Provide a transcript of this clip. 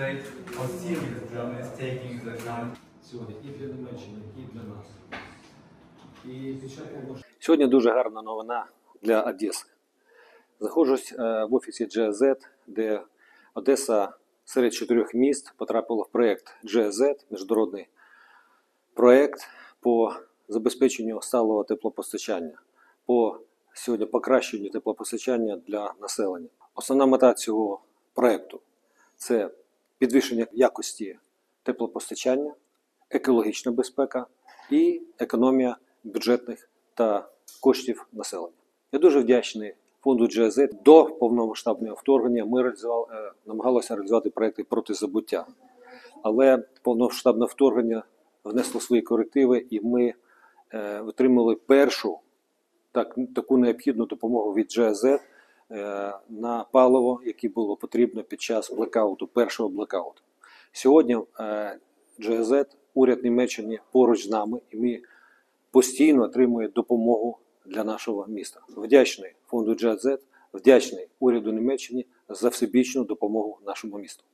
demonstrate how serious Germany is taking the climate сьогодні і для Німеччини, і для нас. І під час Сьогодні дуже гарна новина для Одеси. Заходжусь е, в офісі GZ, де Одеса серед чотирьох міст потрапила в проєкт GZ, міжнародний проєкт по забезпеченню сталого теплопостачання, по сьогодні покращенню теплопостачання для населення. Основна мета цього проєкту це підвищення якості теплопостачання, екологічна безпека і економія бюджетних та коштів населення. Я дуже вдячний фонду GZ. До повномасштабного вторгнення ми реалізували, е, намагалися реалізувати проекти проти забуття. Але повномасштабне вторгнення внесло свої корективи, і ми е, отримали першу так, таку необхідну допомогу від GZ на паливо, яке було потрібно під час блекауту, першого блекауту. Сьогодні е, GZ, уряд Німеччини поруч з нами, і ми постійно отримуємо допомогу для нашого міста. Вдячний фонду GZ, вдячний уряду Німеччини за всебічну допомогу нашому місту.